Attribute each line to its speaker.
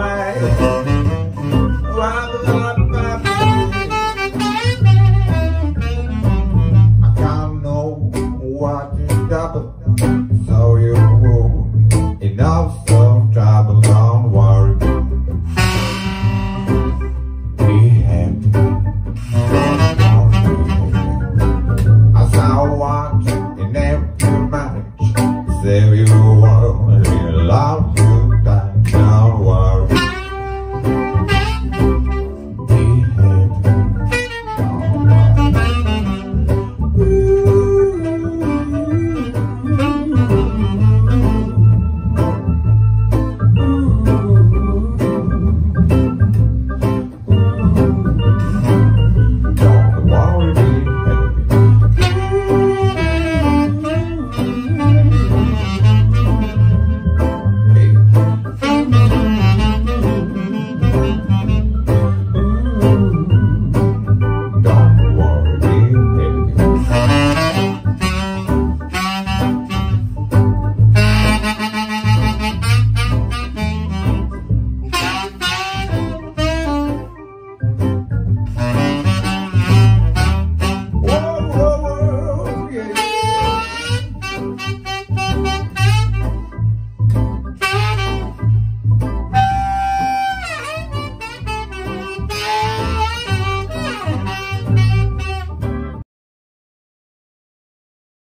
Speaker 1: Bye.